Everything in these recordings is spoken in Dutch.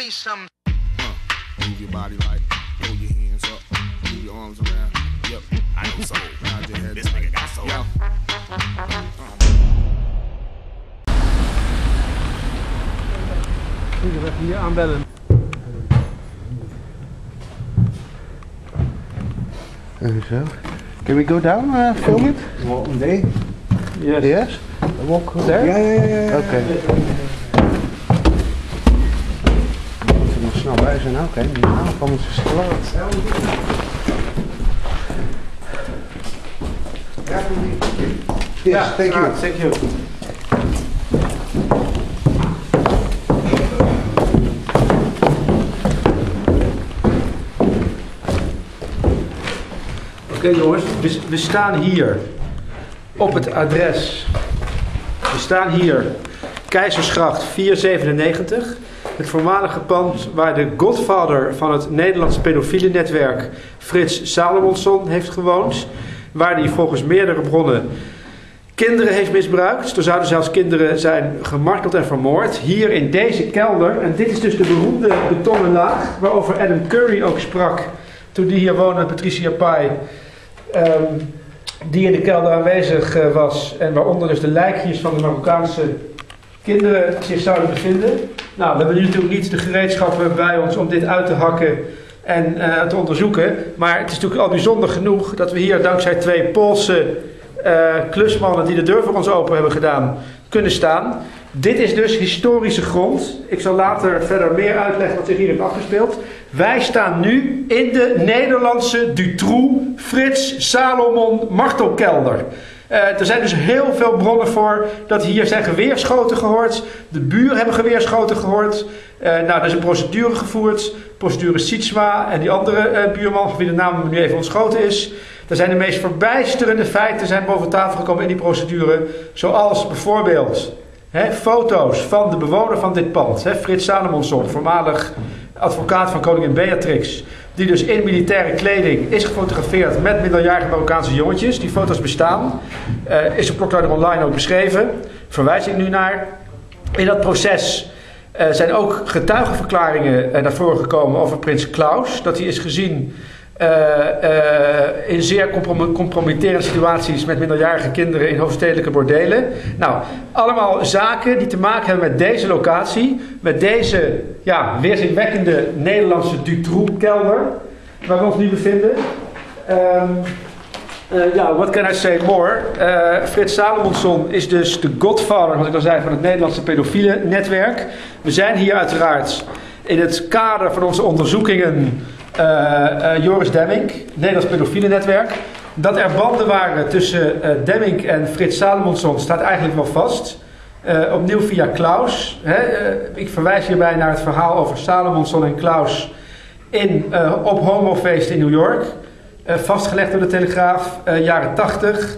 me some. Move your body like, throw your hands up, move your arms around. Yep, I know soul. Nod your head. This nigga got soul. Yeah. Ik ga even hier aanbellen. Even zo. Can we go down, uh, film it? One day? Yes. Yes? Walk there? Ja. ja, ja. Oké. Moeten bij zijn? Oké, nou, anders is het laat. Yes, thank you. Thank you. Oké jongens, we, we staan hier op het adres. We staan hier, Keizersgracht 497. Het voormalige pand waar de godfather van het Nederlandse pedofiele netwerk Frits Salomonsson heeft gewoond. Waar hij volgens meerdere bronnen kinderen heeft misbruikt. Er zouden zelfs kinderen zijn gemarteld en vermoord. Hier in deze kelder. En dit is dus de beroemde betonnen laag waarover Adam Curry ook sprak toen die hier woonde, Patricia Pai. ehm, die in de kelder aanwezig eh, was. En waaronder dus de lijkjes van de Marokkaanse kinderen zich zouden bevinden. Nou, we hebben nu natuurlijk niet de gereedschappen bij ons om dit uit te hakken en eh, te onderzoeken. Maar het is natuurlijk al bijzonder genoeg dat we hier dankzij twee Poolse eh, klusmannen die de deur voor ons open hebben gedaan, kunnen staan. Dit is dus historische grond. Ik zal later verder meer uitleggen wat zich hier heeft afgespeeld. Wij staan nu in de Nederlandse Dutroux Frits Salomon martelkelder. Eh, er zijn dus heel veel bronnen voor dat hier zijn geweerschoten gehoord. De buren hebben geweerschoten gehoord. Eh, nou, er is een procedure gevoerd. Procedure Sietsma en die andere eh, buurman, van wie de naam nu even ontschoten is. Er zijn de meest verbijsterende feiten zijn boven tafel gekomen in die procedure. Zoals bijvoorbeeld foto's van de bewoner van dit pand. Frits Salomonsson, voormalig advocaat van koningin Beatrix. Die dus in militaire kleding is gefotografeerd met minderjarige Marokkaanse jongetjes. Die foto's bestaan. Eh, is op Klokluider Online ook beschreven. Verwijs ik nu naar. In dat proces eh, zijn ook getuigenverklaringen eh, naar voren gekomen over prins Klaus. Dat hij is gezien in zeer comprom- compromitterende situaties met minderjarige kinderen in hoofdstedelijke bordelen. Nou, allemaal zaken die te maken hebben met deze locatie, met deze ja, weerzinwekkende Nederlandse Dutroux-kelder, waar we ons nu bevinden. Ehm, eh, Ja, what can I say more? Eh, Frits Salomonsson is dus de godfather, wat ik al zei, van het Nederlandse pedofiele netwerk. We zijn hier uiteraard in het kader van onze onderzoekingen eh, eh, Joris Demming, Nederlands pedofiele netwerk. Dat er banden waren tussen eh, Demming en Frits Salomonsson staat eigenlijk wel vast. Eh, opnieuw via Klaus. Hè? Eh, ik verwijs hierbij naar het verhaal over Salomonsson en Klaus in, eh, op homofeest in New York. Eh, vastgelegd door de Telegraaf, eh, jaren 80.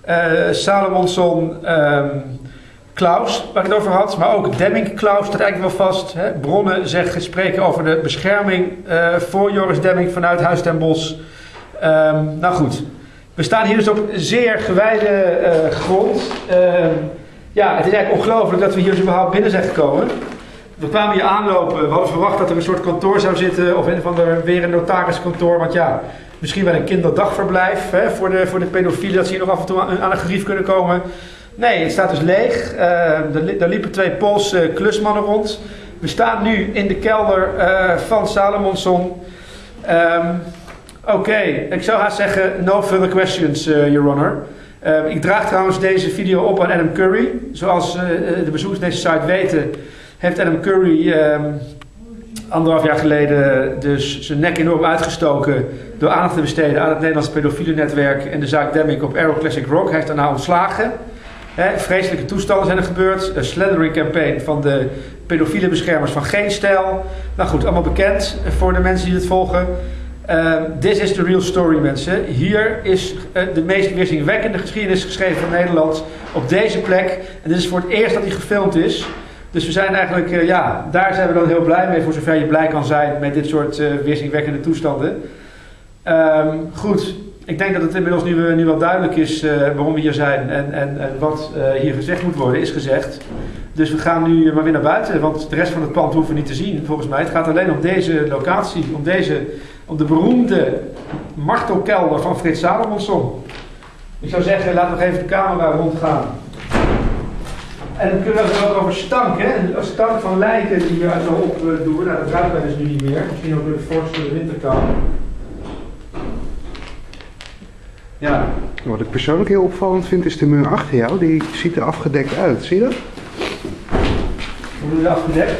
Eh, Salomonsson, ehm, Klaus, waar ik het over had, maar ook Demming Klaus staat eigenlijk wel vast. Hè. Bronnen zeggen, spreken over de bescherming eh, voor Joris Demming vanuit Huis ten Bosch. Ehm, nou goed, we staan hier dus op zeer gewijde eh, grond. Ehm, ja, het is eigenlijk ongelooflijk dat we hier dus überhaupt binnen zijn gekomen. We kwamen hier aanlopen. We hadden verwacht dat er een soort kantoor zou zitten. Of een van de weer een notariskantoor. Want ja, misschien wel een kinderdagverblijf hè, voor, de, voor de pedofielen. Dat ze hier nog af en toe aan, aan een gerief kunnen komen. Nee, het staat dus leeg. Eh, er, daar liepen twee Poolse klusmannen rond. We staan nu in de kelder eh, van Salomonsson. Ehm, Oké, ik zou haast zeggen no further questions, eh, Your Honor. Eh, ik draag trouwens deze video op aan Adam Curry. Zoals eh, de bezoekers deze site weten, heeft Adam Curry ehm, anderhalf jaar geleden dus zijn nek enorm uitgestoken door aandacht te besteden aan het Nederlandse pedofiele netwerk en de zaak Demming op Aero Classic Rock. Hij heeft daarna ontslagen. Vreselijke toestanden zijn er gebeurd. Een slandering campaign van de pedofiele beschermers van Geen Stijl. Nou goed, allemaal bekend voor de mensen die het volgen. Ehm, This is the real story, mensen. Hier is eh, de meest weerzinwekkende geschiedenis geschreven van Nederland op deze plek. En dit is voor het eerst dat hij gefilmd is. Dus we zijn eigenlijk, eh, ja, daar zijn we dan heel blij mee, voor zover je blij kan zijn met dit soort eh weerzinwekkende toestanden. Ehm, goed, ik denk dat het inmiddels nu, eh, nu wel duidelijk is eh, waarom we hier zijn en, en, en wat eh, hier gezegd moet worden, is gezegd. Dus we gaan nu maar weer naar buiten, want de rest van het pand hoeven we niet te zien, volgens mij. Het gaat alleen om deze locatie, om, deze, om de beroemde martelkelder van Frits Salomonson. Ik zou zeggen, laten we nog even de camera rondgaan. En dan kunnen we het ook over stank, stank van lijken die we zo opdoen. Nou, dat ruiken wij dus nu niet meer. Misschien ook door de vorst winterkou. Ja, Wat ik persoonlijk heel opvallend vind is de muur achter jou. Die ziet er afgedekt uit. Zie je dat? hoe we dat afgedekt?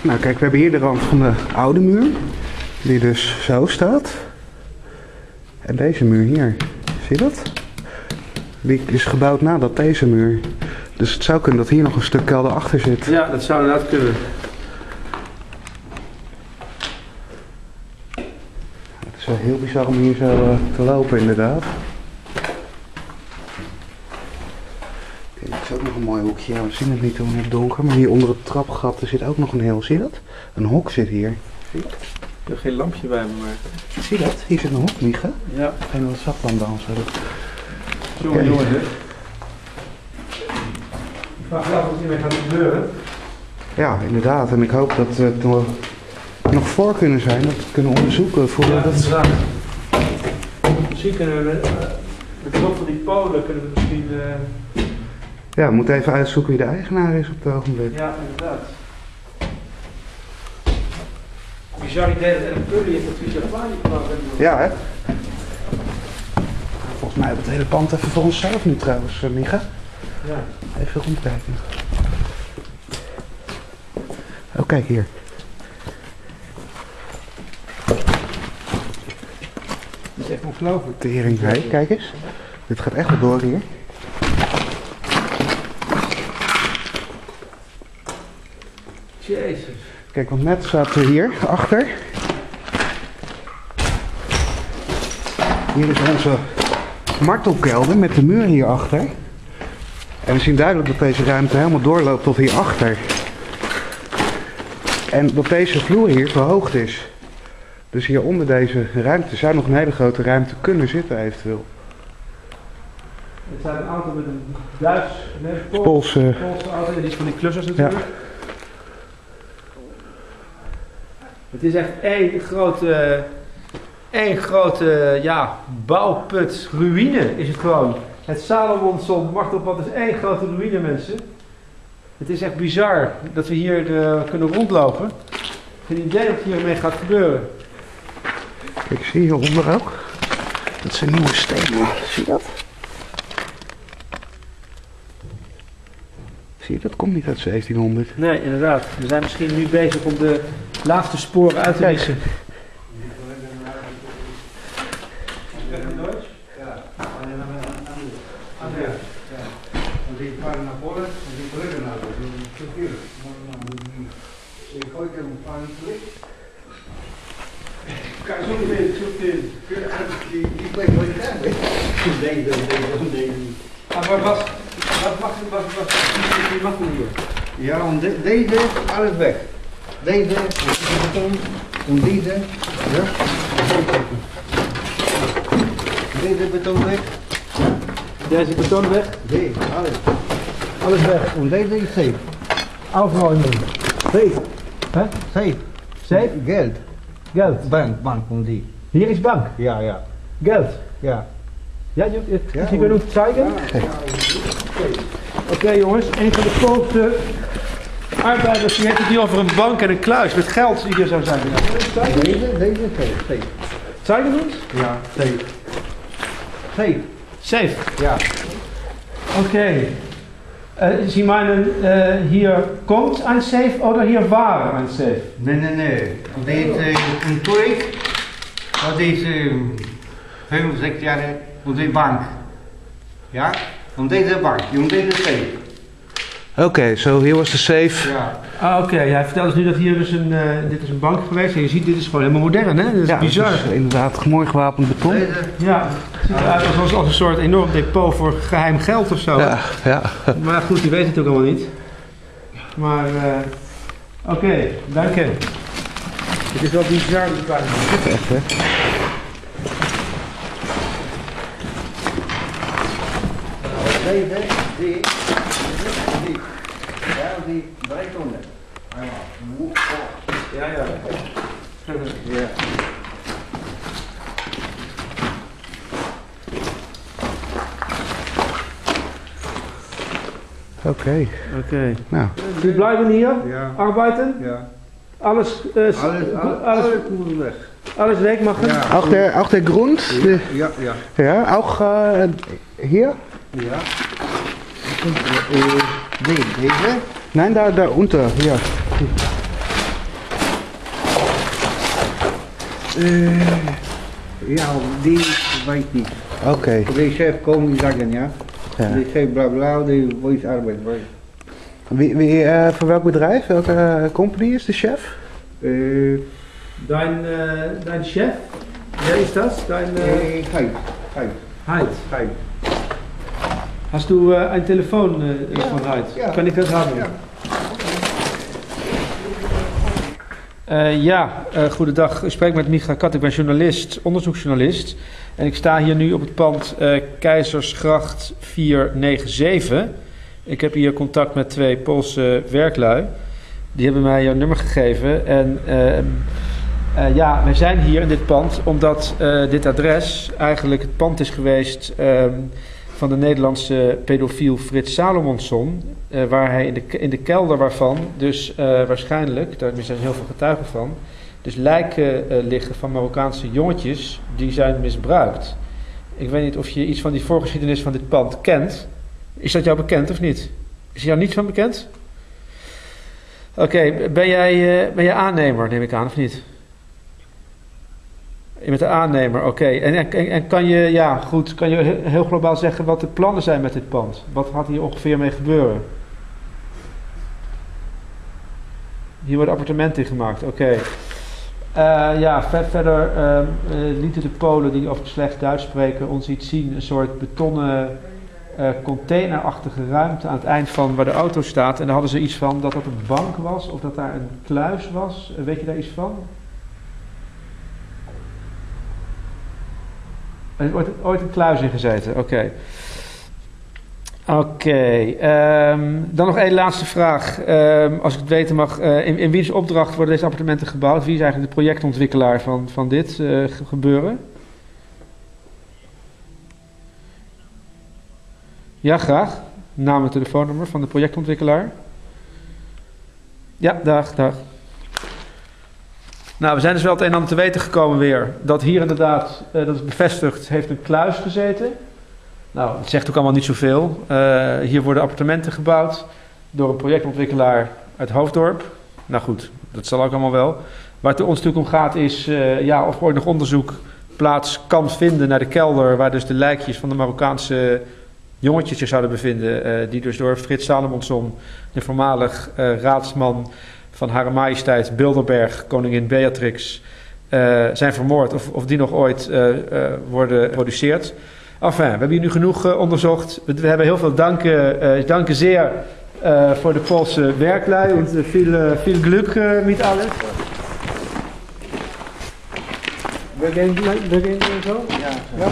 Nou kijk, we hebben hier de rand van de oude muur. Die dus zo staat. En deze muur hier. Zie je dat? Die is gebouwd nadat deze muur. Dus het zou kunnen dat hier nog een stuk kelder achter zit. Ja, dat zou inderdaad kunnen. Het is wel heel bizar om hier zo eh, te lopen inderdaad. Kijk, dit is ook nog een mooi hoekje. Ja, we zien het niet in het donker. Maar hier onder het trapgat er zit ook nog een heel... Zie je dat? Een hok zit hier. Ik heb geen lampje bij me, maar... Zie je dat? Hier zit een hok, Mieke. Ja, En wat zaklamp dansen. jongen, Oké. jongen, hè. Ik vraag me af wat hiermee gaat gebeuren. Ja, inderdaad. En ik hoop dat we het nog, nog voor kunnen zijn. Dat we het kunnen onderzoeken. Voor Ja, dat... inderdaad. Misschien kunnen we met, eh, met behulp van die polen kunnen we misschien... eh, ja, we moeten even uitzoeken wie de eigenaar is op het ogenblik. Ja, inderdaad. Bizar idee dat Ellen Visa Plani gebouwd hebben. Ja, hè? Volgens mij hebben we het hele pand even voor onszelf nu trouwens, eh, Micha. Ja. Even rondkijken. Oh, kijk hier. Dat is echt ongelooflijk. Tering, kijk eens. Dit gaat echt wel door hier. Jezus. Kijk, want net zaten we hier achter. Hier is onze martelkelder met de muur hierachter. En we zien duidelijk dat deze ruimte helemaal doorloopt tot hierachter. En dat deze vloer hier verhoogd is. Dus hier onder deze ruimte zou nog een hele grote ruimte kunnen zitten eventueel. Het zijn een auto met een Duits, nee, Pool, Poolse... Poolse auto, die is van die klussers natuurlijk. Het is echt één grote, één grote ja, bouwput, ruïne is het gewoon. Het Salomonson martelpad is één grote ruïne mensen. Het is echt bizar dat we hier eh, kunnen rondlopen. Geen idee wat hiermee gaat gebeuren. Kijk, zie je hieronder ook? Dat zijn nieuwe stenen. Zie je dat? Zie je, dat komt niet uit 1700. Nee, inderdaad. We zijn misschien nu bezig om de laatste sporen uit te wissen. Die was, wat mag wat, wat, und deze, ja. Deze beton weg. Deze beton weg, alles. alles weg. Und deze is safe. Aufräumen. Safe. Hè? Safe. Safe? Geld. Geld. Bank, bank, die. Hier is bank. Ja, ja. Geld. Ja. Ja, je, je, Ja, je genoeg zeigen? Oké jongens, een van de grootste arbeiders die heeft het hier over een bank en een kluis met geld die er zou zijn. Deze, deze safe. Ons? Ja, safe. Safe. Safe. Ja. Okay. Äh, Sie meinen, äh, hier kommt ein Safe oder hier war ein Safe? Nee, nee, nee. Want deze een toerik, dat is uh, 65 jaar op bank. Ja? Van deze bank, je moet deze safe. Oké, zo hier was de safe. Ja. Ah, oké. Hij vertelt dus nu dat hier dus een, eh, dit is een bank geweest. En je ziet, dit is gewoon helemaal modern, hè? Dat is Ja, bizar. het is inderdaad mooi gewapend beton. Ja, het ziet eruit als, als een soort enorm depot voor geheim geld of zo. Ja, ja. Maar goed, die weet het ook allemaal niet. Maar, eh, oké, dank je. Het is wel bizar, die kleine. Echt, hè? die. Ja, die. Ja, ja. Ja. Oké, Oké. nou. Die blijven hier? Ja. Arbeiten? Ja. Alles, eh, Alles, alles, alles, moet weg. alles weg mag Ja. Auch der, auch der Grund? De- Ja, ja. Ja, auch äh, hier? Ja. Eh, die, deze. Nein, da, da unter, hier. Eh, ja, die weet ik niet. Oké. Die chef komt die zeggen, ja. Ja. Die chef bla bla, die voice arbeid. weet. Wie, wie, eh, voor welk bedrijf? Welke eh, company is de chef? Eh, Dein, dein Chef, wer ist das? Dein, Geit, Heid. Geit. Hast du äh, Ja, von Heid? ja. Kann ich das haben? Ja. Eh, ja, eh, goedendag. Ik spreek met Micha Kat. Ik ben journalist, onderzoeksjournalist. En ik sta hier nu op het pand eh, Keizersgracht 497. Ik heb hier contact met twee Poolse werklui. Die hebben mij jouw nummer gegeven. En ja, wij zijn hier in dit pand omdat dit adres eigenlijk het pand is geweest ehm, van de Nederlandse pedofiel Frits Salomonsson. eh, waar hij in de, in de kelder waarvan, dus eh, waarschijnlijk, daar zijn heel veel getuigen van, dus lijken eh, liggen van Marokkaanse jongetjes die zijn misbruikt. Ik weet niet of je iets van die voorgeschiedenis van dit pand kent. Is dat jou bekend of niet? Is jou niets van bekend? Oké, ben, jij, ben jij aannemer, neem ik aan, of niet? Bent de aannemer, oké. En, en, kan je, ja, goed, kan je he- heel globaal zeggen wat de plannen zijn met dit pand? Wat gaat hier ongeveer mee gebeuren? Hier worden appartementen in gemaakt, oké. Eh, ja, ver- verder ehm, eh, lieten de Polen die over slecht Duits spreken ons iets zien. Een soort betonnen eh, containerachtige ruimte aan het eind van waar de auto staat. En daar hadden ze iets van dat dat een bank was of dat daar een kluis was. Weet je daar iets van? Er is ooit, een kluis in gezeten, oké. Oké, ehm, dan nog één laatste vraag. Ehm, als ik het weten mag, eh, in, in wiens opdracht worden deze appartementen gebouwd? Wie is eigenlijk de projectontwikkelaar van, van dit eh, ge- gebeuren? Ja, graag. Naam en telefoonnummer van de projectontwikkelaar. Ja, dag, dag. Nou, we zijn dus wel het een en ander te weten gekomen weer. Dat hier inderdaad, eh, dat is bevestigd, heeft een kluis gezeten. Nou, het zegt ook allemaal niet zoveel. Eh hier worden appartementen gebouwd door een projectontwikkelaar uit Hoofddorp. Nou goed, dat zal ook allemaal wel. Waar het ons natuurlijk om gaat is eh, ja, of er ooit nog onderzoek plaats kan vinden naar de kelder... waar dus de lijkjes van de Marokkaanse jongetjes zich zouden bevinden... die dus door Frits Salomonsson, de voormalig raadsman van Hare Majesteit Bilderberg, koningin Beatrix... eh, zijn vermoord of, of die nog ooit eh, eh, worden geproduceerd... Enfin, we hebben hier nu genoeg eh, onderzocht. We, hebben heel veel danken, eh danken zeer eh, voor de Poolse werklui. En eh, veel, eh, veel geluk eh, met alles. We gaan, we zo? Ja,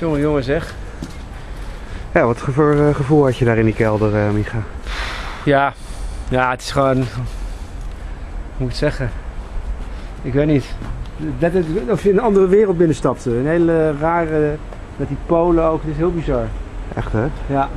Jongen, jongen zeg. Ja, wat voor eh, gevoel had je daar in die kelder, eh, Micha? Ja, ja, het is gewoon. Hoe moet ik zeggen? Ik weet niet. Net het- of je in een andere wereld binnenstapte. Een hele rare. Met die Polen ook. Het is heel bizar. Echt, hè? Ja.